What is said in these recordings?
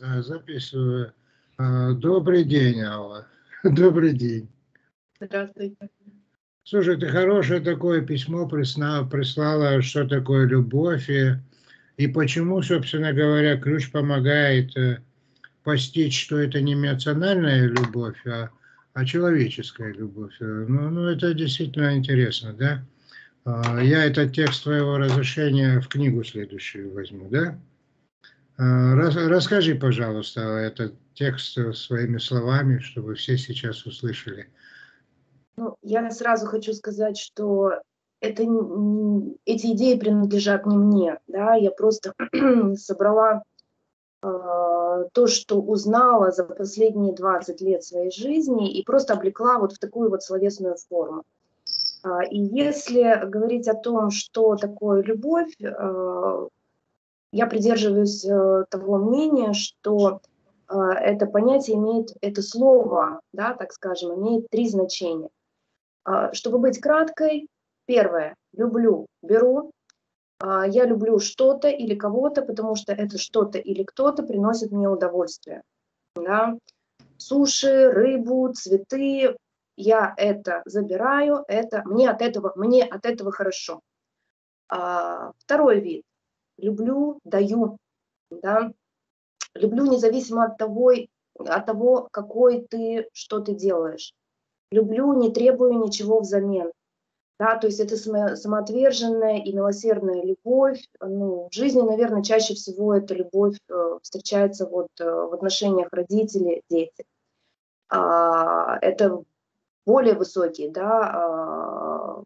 Да, записываю. А, добрый день, Алла. Добрый день. Здравствуйте. Слушай, ты хорошее такое письмо прислала, прислала, что такое любовь, и, и почему, собственно говоря, ключ помогает э, постичь, что это не эмоциональная любовь, а, а человеческая любовь. Ну, ну, это действительно интересно, да? А, я этот текст твоего разрешения в книгу следующую возьму, да? Рас, расскажи, пожалуйста, этот текст своими словами, чтобы все сейчас услышали. Ну, я сразу хочу сказать, что это, эти идеи принадлежат не мне. Да? Я просто собрала э, то, что узнала за последние 20 лет своей жизни и просто облекла вот в такую вот словесную форму. Э, и если говорить о том, что такое любовь, э, я придерживаюсь э, того мнения, что э, это понятие имеет, это слово, да, так скажем, имеет три значения. Э, чтобы быть краткой, первое, люблю, беру. Я люблю что-то или кого-то, потому что это что-то или кто-то приносит мне удовольствие. Да? Суши, рыбу, цветы, я это забираю, это мне от этого, мне от этого хорошо. А, второй вид люблю, даю, да, люблю независимо от того, от того, какой ты, что ты делаешь. Люблю, не требую ничего взамен. Да, то есть это самоотверженная и милосердная любовь. Ну, в жизни, наверное, чаще всего эта любовь э, встречается вот э, в отношениях родителей, дети. А, это более высокий да, а,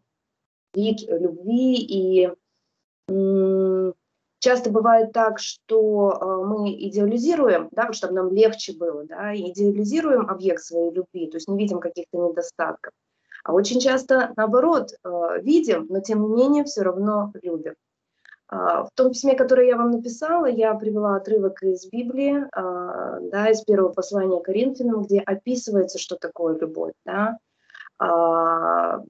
вид любви и часто бывает так, что э, мы идеализируем, да, чтобы нам легче было, да, идеализируем объект своей любви, то есть не видим каких-то недостатков. А очень часто, наоборот, э, видим, но тем не менее все равно любим. А, в том письме, которое я вам написала, я привела отрывок из Библии, а, да, из первого послания Коринфянам, где описывается, что такое любовь. Да. А,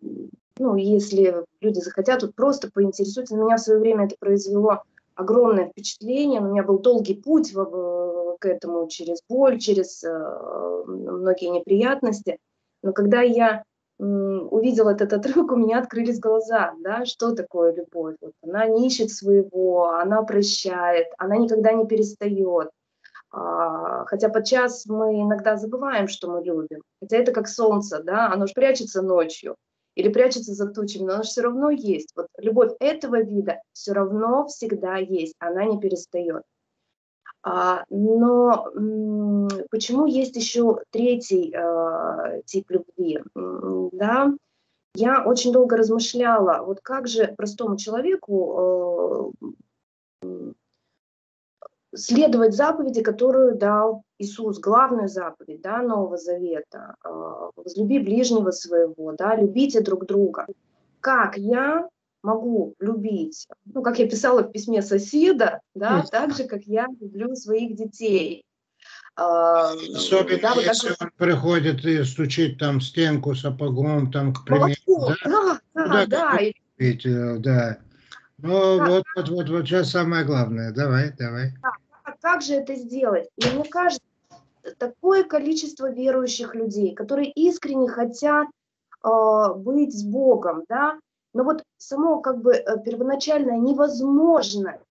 ну, если люди захотят, тут просто поинтересуются. На меня в свое время это произвело огромное впечатление. У меня был долгий путь к этому через боль, через э, многие неприятности. Но когда я увидела этот отрывок, у меня открылись глаза, да, что такое любовь. Вот она не ищет своего, она прощает, она никогда не перестает. А, хотя подчас мы иногда забываем, что мы любим. Хотя это как солнце, да, оно же прячется ночью или прячется за тучами, но она все равно есть. Вот любовь этого вида все равно всегда есть, она не перестает. А, но почему есть еще третий а, тип любви? Да, я очень долго размышляла, вот как же простому человеку а, следовать заповеди, которую дал Иисус, главную заповедь да, Нового Завета, а, возлюби ближнего своего, да, любите друг друга. Как я могу любить, ну, как я писала в письме соседа, да, так же, как я люблю своих детей. А, Особенно, да, вот если так... он приходит и стучит там стенку сапогом, там, к примеру. Да, да, да. да. Ведь, э, да. Ну, да. вот, вот, вот, вот сейчас самое главное. Давай, давай. Да. А как же это сделать? И мне кажется, такое количество верующих людей, которые искренне хотят э, быть с Богом, да, но вот само как бы э, первоначальная невозможность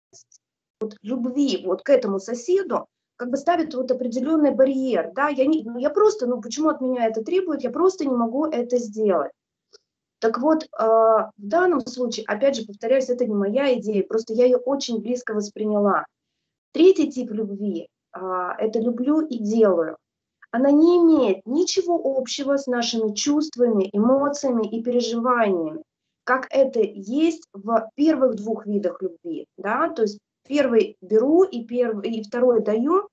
вот, любви вот к этому соседу как бы ставит вот определенный барьер, да, я, не, ну, я просто, ну почему от меня это требует, я просто не могу это сделать. Так вот, э, в данном случае, опять же, повторяюсь, это не моя идея, просто я ее очень близко восприняла. Третий тип любви а, это люблю и делаю, она не имеет ничего общего с нашими чувствами, эмоциями и переживаниями, как это есть в первых двух видах любви. Да? То есть первый беру и, первый, и второй даю,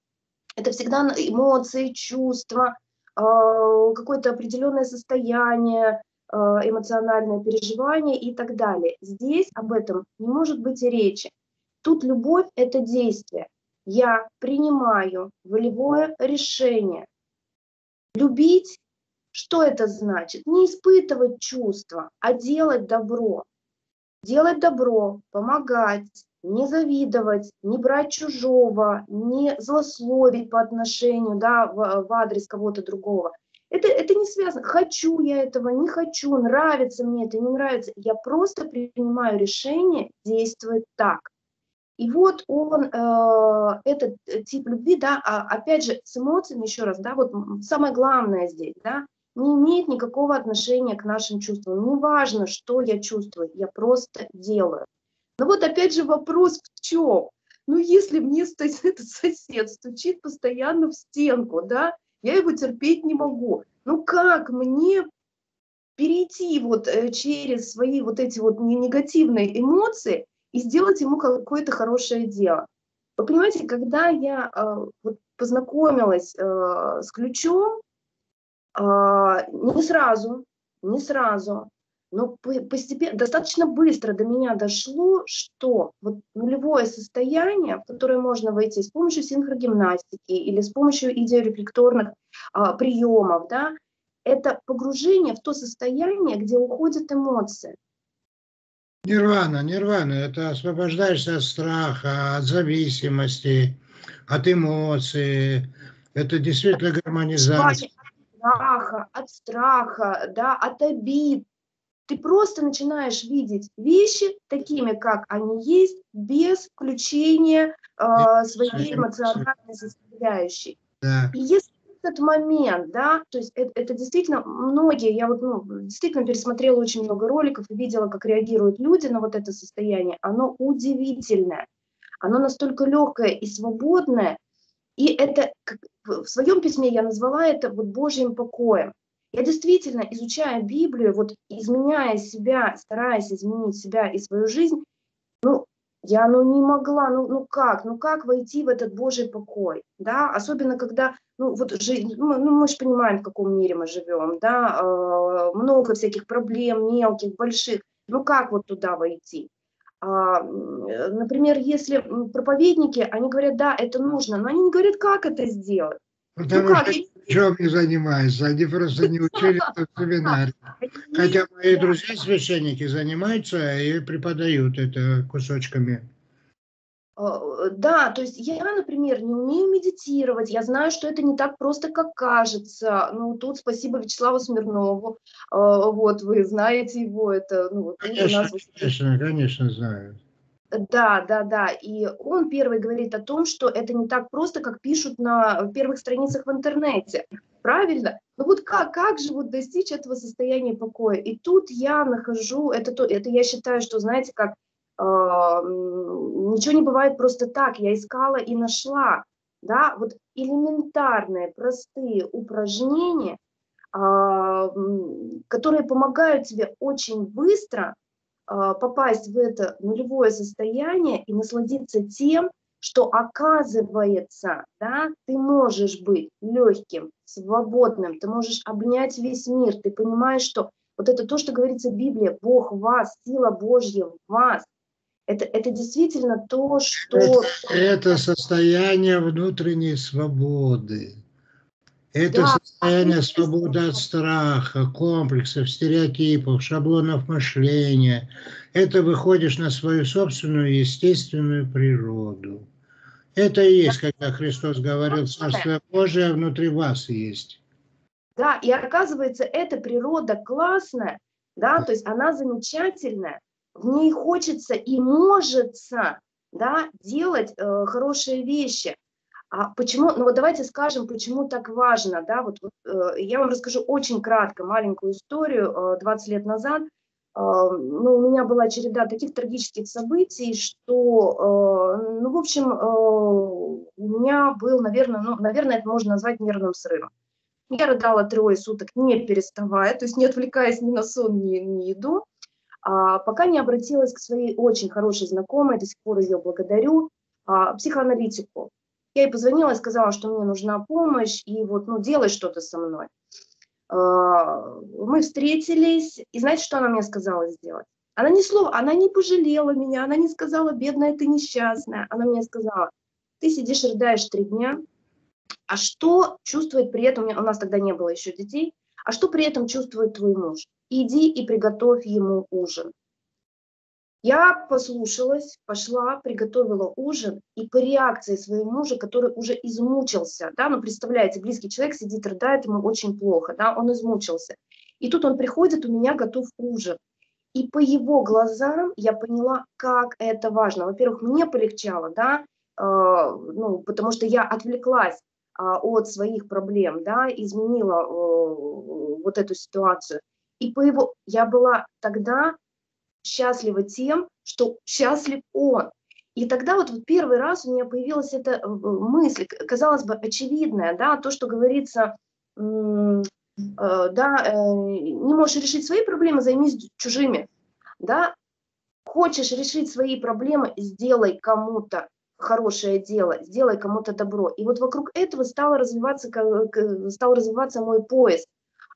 это всегда эмоции, чувства, а, какое-то определенное состояние, эмоциональное переживание и так далее. Здесь об этом не может быть и речи. Тут любовь – это действие я принимаю волевое решение. Любить, что это значит? Не испытывать чувства, а делать добро. Делать добро, помогать, не завидовать, не брать чужого, не злословить по отношению да, в, в адрес кого-то другого. Это, это не связано. Хочу я этого, не хочу, нравится мне это, не нравится. Я просто принимаю решение действовать так. И вот он, э, этот тип любви, да, а, опять же, с эмоциями, еще раз, да, вот самое главное здесь, да, не имеет никакого отношения к нашим чувствам. Не важно, что я чувствую, я просто делаю. Но вот опять же вопрос в чем? Ну, если мне этот сосед стучит постоянно в стенку, да, я его терпеть не могу. Ну как мне перейти вот э, через свои вот эти вот негативные эмоции и сделать ему какое-то хорошее дело? Вы понимаете, когда я э, вот познакомилась э, с ключом, э, не сразу, не сразу, но постепенно, достаточно быстро до меня дошло, что вот нулевое состояние, в которое можно войти с помощью синхрогимнастики или с помощью идеорефлекторных а, приемов, да, это погружение в то состояние, где уходят эмоции. Нирвана, нирвана, это освобождаешься от страха, от зависимости, от эмоций. Это действительно гармонизация. От страха, от страха, да, от обид, ты просто начинаешь видеть вещи такими, как они есть, без включения э, своей эмоциональной составляющей. Да. И если этот момент, да, то есть это, это действительно многие, я вот ну, действительно пересмотрела очень много роликов и видела, как реагируют люди на вот это состояние, оно удивительное, оно настолько легкое и свободное, и это как, в своем письме я назвала это вот Божьим покоем. Я действительно, изучая Библию, вот изменяя себя, стараясь изменить себя и свою жизнь, ну, я ну не могла, ну, ну как, ну как войти в этот Божий покой, да, особенно когда, ну вот жизнь, ну, ну мы же понимаем, в каком мире мы живем, да, э, много всяких проблем, мелких, больших, ну как вот туда войти? А, например, если проповедники, они говорят, да, это нужно, но они не говорят, как это сделать. Потому ну, что чем не занимаются, они просто не учили в семинаре. Хотя мои друзья священники занимаются и преподают это кусочками. А, да, то есть я, например, не умею медитировать, я знаю, что это не так просто, как кажется. Ну, тут спасибо Вячеславу Смирнову, а, вот, вы знаете его, это... Ну, конечно, нас... конечно, конечно, знаю. Да, да, да. И он первый говорит о том, что это не так просто, как пишут на первых страницах в интернете. Правильно? Ну вот как, как же вот достичь этого состояния покоя? И тут я нахожу, это, то, это я считаю, что, знаете, как э, ничего не бывает просто так. Я искала и нашла. Да, вот элементарные, простые упражнения, э, которые помогают тебе очень быстро попасть в это нулевое состояние и насладиться тем, что оказывается, да, ты можешь быть легким, свободным, ты можешь обнять весь мир, ты понимаешь, что вот это то, что говорится в Библии, Бог в вас, сила Божья в вас, это, это действительно то, что... Это, это состояние внутренней свободы. Это да. состояние свободы от страха, комплексов, стереотипов, шаблонов мышления. Это выходишь на свою собственную естественную природу. Это и есть, когда Христос говорил, Царство Божие внутри вас есть. Да, и оказывается, эта природа классная, да, то есть она замечательная, в ней хочется и может да, делать э, хорошие вещи. А почему, ну вот давайте скажем, почему так важно, да, вот, э, я вам расскажу очень кратко маленькую историю. Э, 20 лет назад, э, ну, у меня была череда таких трагических событий, что, э, ну, в общем, э, у меня был, наверное, ну, наверное, это можно назвать нервным срывом. Я рыдала трое суток, не переставая, то есть не отвлекаясь ни на сон, ни, ни еду, а, пока не обратилась к своей очень хорошей знакомой, до сих пор ее благодарю, а, психоаналитику. Я ей позвонила и сказала, что мне нужна помощь, и вот, ну, делай что-то со мной. А, мы встретились, и знаете, что она мне сказала сделать? Она ни слова, она не пожалела меня, она не сказала, бедная ты несчастная. Она мне сказала, ты сидишь, рыдаешь три дня, а что чувствует при этом, у нас тогда не было еще детей, а что при этом чувствует твой муж? Иди и приготовь ему ужин. Я послушалась, пошла, приготовила ужин, и по реакции своего мужа, который уже измучился, да, ну, представляете, близкий человек сидит, рыдает, ему очень плохо, да, он измучился. И тут он приходит, у меня готов ужин. И по его глазам я поняла, как это важно. Во-первых, мне полегчало, да, э, ну, потому что я отвлеклась э, от своих проблем, да, изменила э, вот эту ситуацию. И по его, я была тогда счастлива тем, что счастлив он. И тогда вот, первый раз у меня появилась эта э, мысль, казалось бы, очевидная, да, то, что говорится, э, да, э, не можешь решить свои проблемы, займись чужими, да, хочешь решить свои проблемы, сделай кому-то хорошее дело, сделай кому-то добро. И вот вокруг этого стало развиваться, стал развиваться мой поиск.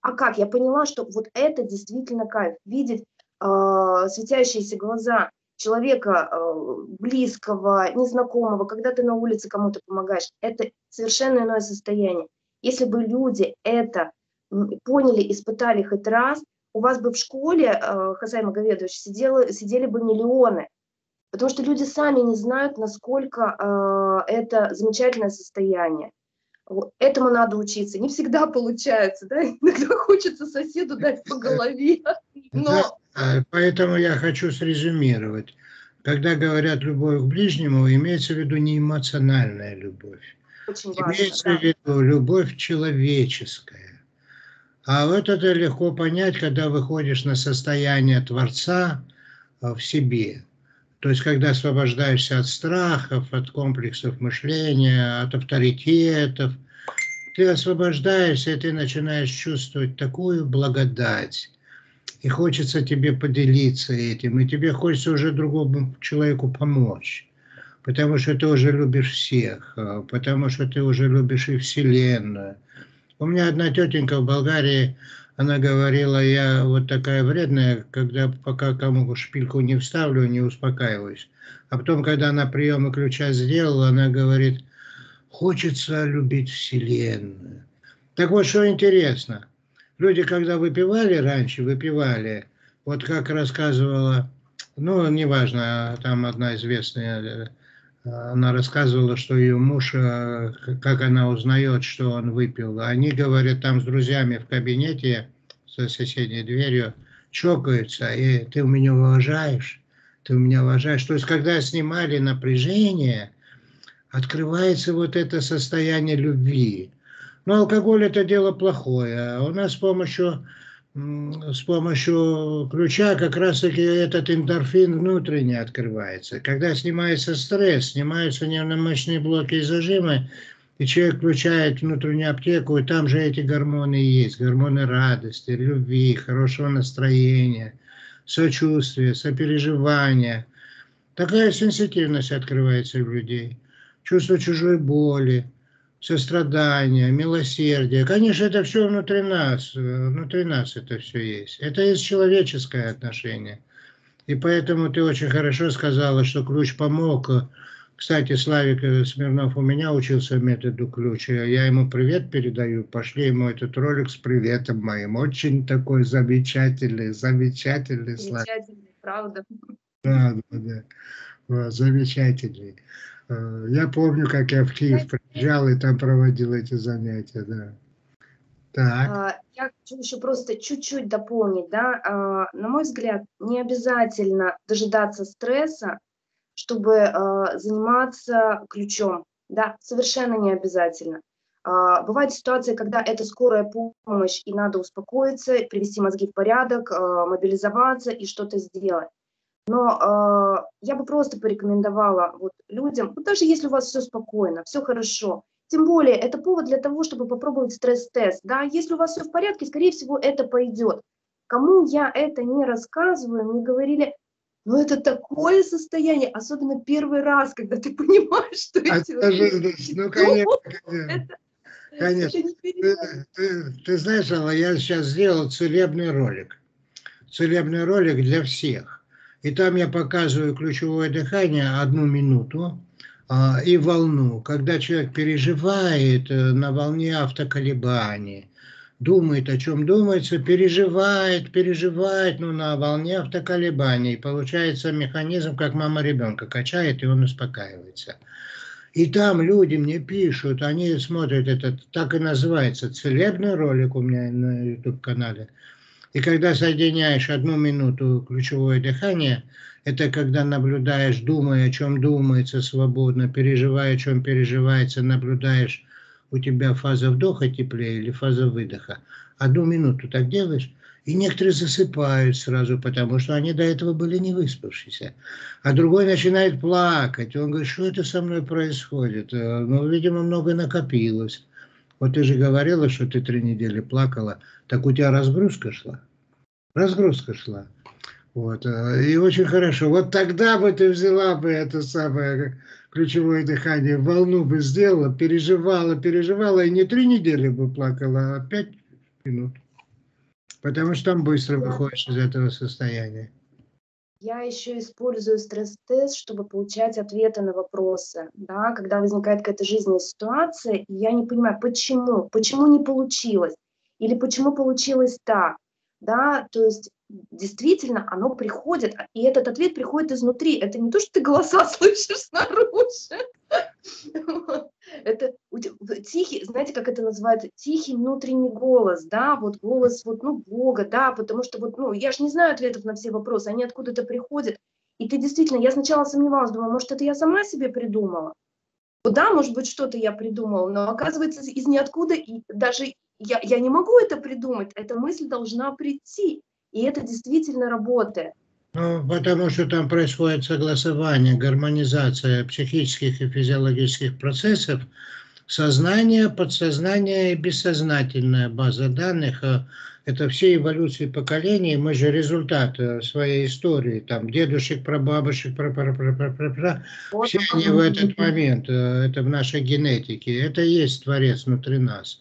А как? Я поняла, что вот это действительно кайф, видеть светящиеся глаза человека э, близкого, незнакомого, когда ты на улице кому-то помогаешь, это совершенно иное состояние. Если бы люди это поняли, испытали хоть раз, у вас бы в школе, э, Хасай Маговедович, сидели, сидели бы миллионы, потому что люди сами не знают, насколько это замечательное состояние. Этому надо учиться. Не всегда получается, да? Иногда хочется соседу дать по голове. Но... А, поэтому я хочу срезюмировать. Когда говорят любовь к ближнему, имеется в виду не эмоциональная любовь. Очень важно, имеется да. в виду любовь человеческая. А вот это легко понять, когда выходишь на состояние Творца а, в себе. То есть, когда освобождаешься от страхов, от комплексов мышления, от авторитетов, ты освобождаешься, и ты начинаешь чувствовать такую благодать. И хочется тебе поделиться этим, и тебе хочется уже другому человеку помочь. Потому что ты уже любишь всех, а, потому что ты уже любишь и Вселенную. У меня одна тетенька в Болгарии, она говорила, я вот такая вредная, когда пока кому шпильку не вставлю, не успокаиваюсь. А потом, когда она приемы ключа сделала, она говорит, хочется любить Вселенную. Так вот, что интересно, люди, когда выпивали раньше, выпивали, вот как рассказывала, ну, неважно, там одна известная, она рассказывала, что ее муж, э, как она узнает, что он выпил. Они, говорят, там с друзьями в кабинете, за соседней дверью, чокаются, и ты у меня уважаешь, ты у меня уважаешь. То есть, когда снимали напряжение, открывается вот это состояние любви. Но алкоголь это дело плохое. А у нас с помощью, с помощью ключа как раз-таки этот эндорфин внутренний открывается. Когда снимается стресс, снимаются нервно-мышечные блоки и зажимы, и человек включает внутреннюю аптеку, и там же эти гормоны есть. Гормоны радости, любви, хорошего настроения, сочувствия, сопереживания. Такая сенситивность открывается у людей чувство чужой боли, сострадания, милосердия. Конечно, это все внутри нас, внутри нас это все есть. Это есть человеческое отношение. И поэтому ты очень хорошо сказала, что ключ помог. Кстати, Славик Смирнов у меня учился методу ключа. Я ему привет передаю. Пошли ему этот ролик с приветом моим. Очень такой замечательный, замечательный Славик. Замечательный, правда. Да, да, да. Замечательный. Э, я помню, как я в Киев приезжал и там проводил эти занятия, да. Так. А, я хочу еще просто чуть-чуть дополнить, да. А, на мой взгляд, не обязательно дожидаться стресса, чтобы а, заниматься ключом, да, совершенно не обязательно. Бывают ситуации, когда это скорая помощь, и надо успокоиться, привести мозги в порядок, мобилизоваться и что-то сделать. Но э, я бы просто порекомендовала вот людям, вот даже если у вас все спокойно, все хорошо, тем более это повод для того, чтобы попробовать стресс-тест. Да? Если у вас все в порядке, скорее всего, это пойдет. Кому я это не рассказываю, мне говорили, ну это такое состояние, особенно первый раз, когда ты понимаешь, что а, это... Ну, конечно, конечно. Ты, ты, ты знаешь, Алла, я сейчас сделал целебный ролик. Целебный ролик для всех. И там я показываю ключевое дыхание одну минуту а, и волну. Когда человек переживает э, на волне автоколебаний, думает, о чем думается, переживает, переживает, ну, на волне автоколебаний. Получается механизм, как мама ребенка качает, и он успокаивается. И там люди мне пишут, они смотрят этот, так и называется, целебный ролик у меня на YouTube-канале. И когда соединяешь одну минуту ключевое дыхание, это когда наблюдаешь, думая, о чем думается свободно, переживая, о чем переживается, наблюдаешь у тебя фаза вдоха теплее или фаза выдоха. Одну минуту так делаешь, и некоторые засыпают сразу, потому что они до этого были не выспавшиеся. А другой начинает плакать. Он говорит, что это со мной происходит? Э, ну, видимо, много накопилось. Вот ты же говорила, что ты три недели плакала. Так у тебя разгрузка шла? Разгрузка шла. Вот. Э, и очень хорошо. Вот тогда бы ты взяла бы это самое ключевое дыхание, волну бы сделала, переживала, переживала, и не три недели бы плакала, а пять минут. Потому что там быстро выходишь из этого состояния. Я еще использую стресс-тест, чтобы получать ответы на вопросы. Да? Когда возникает какая-то жизненная ситуация, и я не понимаю, почему, почему не получилось, или почему получилось так. Да? То есть действительно оно приходит, и этот ответ приходит изнутри. Это не то, что ты голоса слышишь снаружи. Это тихий, знаете, как это называется, тихий внутренний голос, да, вот голос вот, ну, Бога, да, потому что вот, ну, я же не знаю ответов на все вопросы, они откуда-то приходят. И ты действительно, я сначала сомневалась, думала, может, это я сама себе придумала? Да, может быть, что-то я придумала, но оказывается, из ниоткуда, и даже я, я не могу это придумать, эта мысль должна прийти. И это действительно работает. Ну, потому что там происходит согласование, гармонизация психических и физиологических процессов, сознание, подсознание и бессознательная база данных. А это все эволюции поколений, мы же результат э, своей истории, там, дедушек, прабабушек, пра пра пра пра пра пра все они в этот момент, э, это в нашей генетике, это и есть Творец внутри нас.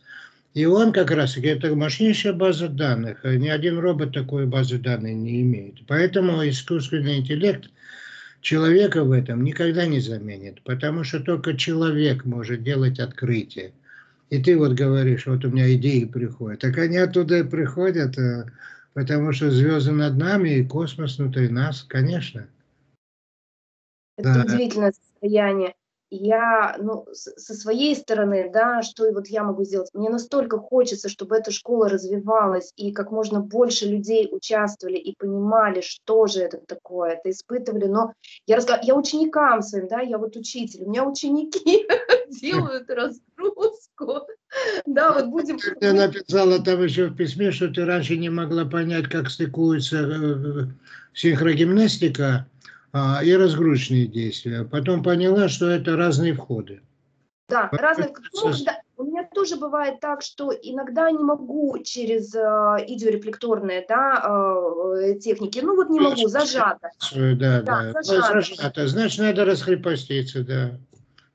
И он как раз, это мощнейшая база данных. Ни один робот такой базы данных не имеет. Поэтому искусственный интеллект человека в этом никогда не заменит. Потому что только человек может делать открытие. И ты вот говоришь, вот у меня идеи приходят. Так они оттуда и приходят, э, потому что звезды над нами и космос внутри нас, конечно. Это да. удивительное состояние я, ну, со своей стороны, да, что вот я могу сделать? Мне настолько хочется, чтобы эта школа развивалась, и как можно больше людей участвовали и понимали, что же это такое, это испытывали. Но я рассказала, я ученикам своим, да, я вот учитель, у меня ученики делают разгрузку. Да, вот будем... Ты написала там еще в письме, что ты раньше не могла понять, как стыкуется э, э, синхрогимнастика а, и разгрузочные действия. Потом поняла, что это разные входы. Да, разные ну, да, У меня тоже бывает так, что иногда не могу через э, идиорефлекторные да, э, техники, ну вот не могу, зажато. Да, да, да. Зажато. зажато. Значит, надо расхрипоститься, да. да.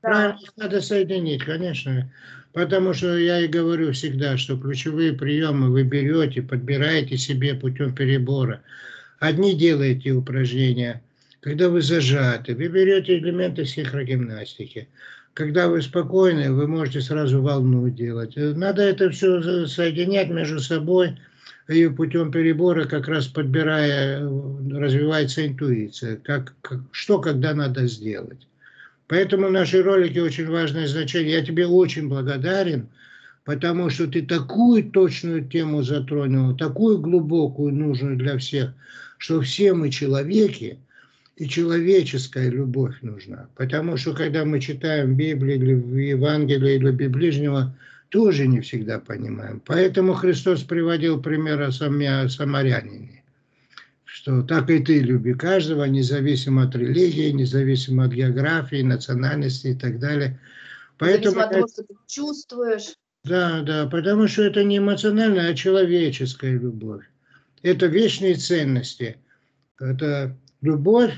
Правильно, их надо соединить, конечно. Потому что я и говорю всегда, что ключевые приемы вы берете, подбираете себе путем перебора. Одни делаете упражнения – когда вы зажаты, вы берете элементы синхрогимнастики. Когда вы спокойны, вы можете сразу волну делать. Надо это все соединять между собой, и путем перебора, как раз подбирая, развивается интуиция, как, что когда надо сделать. Поэтому наши ролики очень важное значение. Я тебе очень благодарен, потому что ты такую точную тему затронул, такую глубокую, нужную для всех, что все мы человеки, и человеческая любовь нужна. Потому что когда мы читаем Библию или Евангелие или Биближнего, тоже не всегда понимаем. Поэтому Христос приводил пример о самарянине, что так и ты люби каждого, независимо от религии, независимо от географии, национальности и так далее. Поэтому от того, что ты чувствуешь. Да, да, потому что это не эмоциональная, а человеческая любовь. Это вечные ценности. Это любовь,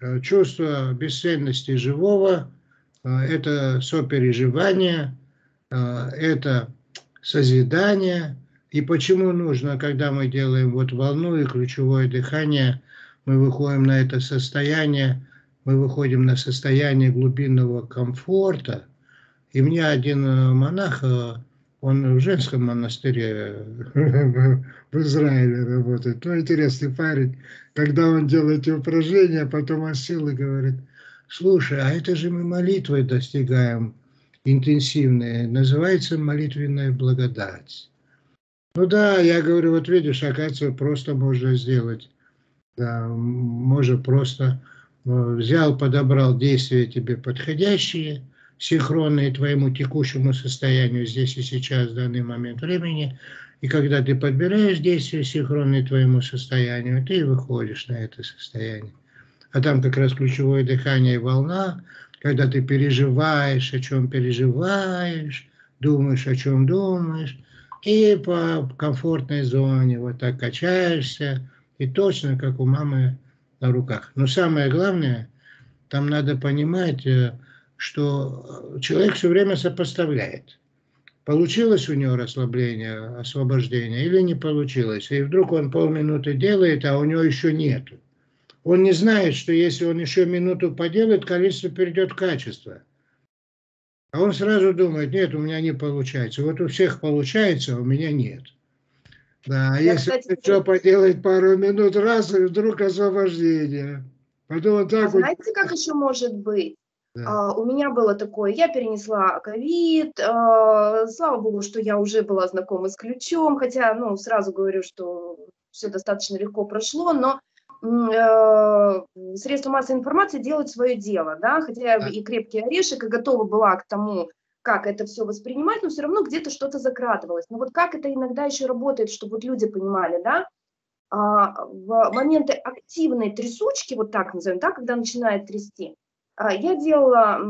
э, чувство бесценности живого, э, это сопереживание, э, это созидание. И почему нужно, когда мы делаем вот волну и ключевое дыхание, мы выходим на это состояние, мы выходим на состояние глубинного комфорта. И мне один монах, Он в женском монастыре в Израиле работает. Ну, интересный парень. Когда он делает эти упражнения, потом он сел говорит, слушай, а это же мы молитвой достигаем интенсивные. Называется молитвенная благодать. Ну да, я говорю, вот видишь, оказывается, просто можно сделать. Да, можно просто э, взял, подобрал действия тебе подходящие – синхронные твоему текущему состоянию здесь и сейчас, в данный момент времени. И когда ты подбираешь действия, синхронные твоему состоянию, ты выходишь на это состояние. А там как раз ключевое дыхание и волна, когда ты переживаешь, о чем переживаешь, думаешь, о чем думаешь, и по комфортной зоне вот так качаешься, и точно как у мамы на руках. Но самое главное, там надо понимать, э, что человек все время сопоставляет. Получилось у него расслабление, освобождение или не получилось. И вдруг он полминуты делает, а у него еще нету. Он не знает, что если он еще минуту поделает, количество перейдет в качество. А он сразу думает, нет, у меня не получается. Вот у всех получается, а у меня нет. Да, а если кстати, еще поделает пару минут раз, и вдруг освобождение. Потом вот так а вот... Знаете, как еще может быть? Да. Uh, у меня было такое, я перенесла ковид, uh, слава богу, что я уже была знакома с ключом, хотя, ну, сразу говорю, что все достаточно легко прошло, но uh, средства массовой информации делают свое дело, да, хотя да. и крепкий орешек, и готова была к тому, как это все воспринимать, но все равно где-то что-то закрадывалось. Но вот как это иногда еще работает, чтобы вот люди понимали, да, в моменты активной трясучки, вот так назовем, да, когда начинает трясти, а, я делала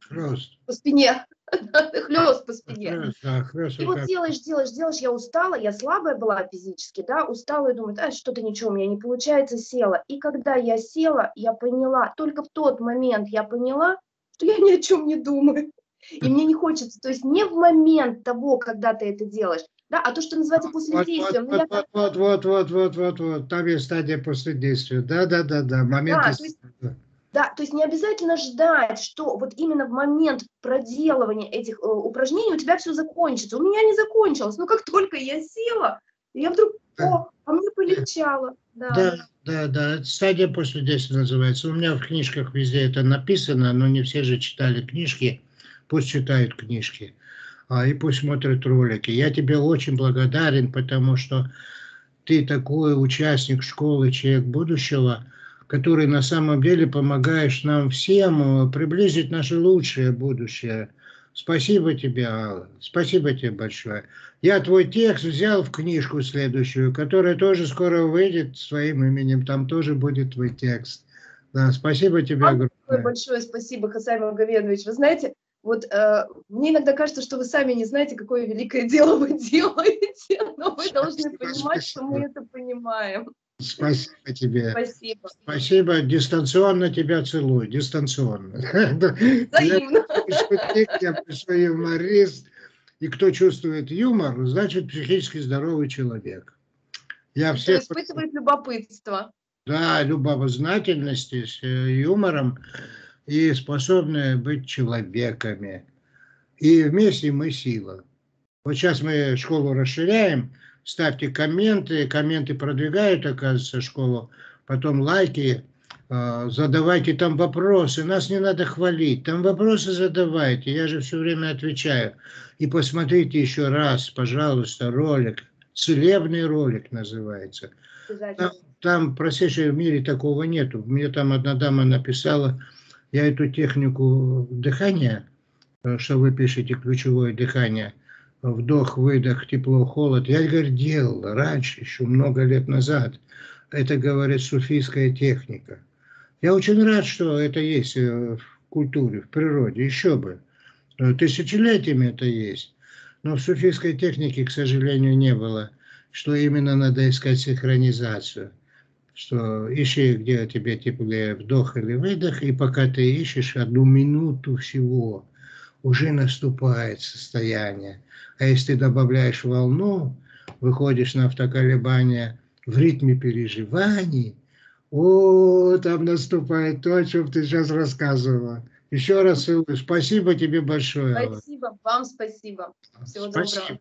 хлест. по спине, хлест по спине. и вот делаешь, делаешь, делаешь, я устала, я слабая была физически, да, устала и думаю, а, что-то ничего у меня не получается, села. И когда я села, я поняла, только в тот момент я поняла, что я ни о чем не думаю. И мне не хочется, то есть не в момент того, когда ты это делаешь, да, а то, что называется после вот, действия. Вот, вот, я... вот, вот, вот, вот, вот, вот, там есть стадия после действия. Да, да, да, да, момент. Да, есть, да, то есть не обязательно ждать, что вот именно в момент проделывания этих э, упражнений у тебя все закончится. У меня не закончилось, но как только я села, я вдруг, о, а мне полегчало. Да. да, да, да, стадия после действия называется. У меня в книжках везде это написано, но не все же читали книжки, пусть читают книжки а, и пусть смотрят ролики. Я тебе очень благодарен, потому что ты такой участник школы «Человек будущего», который на самом деле помогаешь нам всем приблизить наше лучшее будущее. Спасибо тебе, Алла. Спасибо тебе большое. Я твой текст взял в книжку следующую, которая тоже скоро выйдет своим именем. Там тоже будет твой текст. Да, спасибо тебе огромное. Большое спасибо, Хасай Магомедович. Вы знаете, вот э, мне иногда кажется, что вы сами не знаете, какое великое дело вы делаете, но вы должны понимать, что мы это понимаем. Спасибо тебе. Спасибо. Спасибо. Дистанционно тебя целую. Дистанционно. Взаимно. Я большой юморист. И кто чувствует юмор, значит психически здоровый человек. Я всех... испытывает любопытство. Да, любознательности с э, юмором и способны быть человеками. И вместе мы сила. Вот сейчас мы школу расширяем, ставьте комменты, комменты продвигают, оказывается, школу, потом лайки, а, задавайте там вопросы, нас не надо хвалить, там вопросы задавайте, я же все время отвечаю. И посмотрите еще раз, пожалуйста, ролик, целебный ролик называется. Там, там простейшее в мире такого нету. Мне там одна дама написала, я эту технику дыхания, э, что вы пишете ключевое дыхание, вдох, выдох, тепло, холод, я, говорит, делал раньше, еще много лет назад. Это, говорит, суфийская техника. Я очень рад, что это есть э, в культуре, в природе, еще бы. Э, тысячелетиями это есть. Но в суфийской технике, к сожалению, не было, что именно надо искать синхронизацию – что ищи, где тебе теплее вдох или выдох, и пока ты ищешь одну минуту всего, уже наступает состояние. А если ты добавляешь волну, выходишь на автоколебания в ритме переживаний, о, там наступает то, о чем ты сейчас рассказывала. Еще раз спасибо тебе большое. Спасибо, вам спасибо. Всего спасибо. доброго.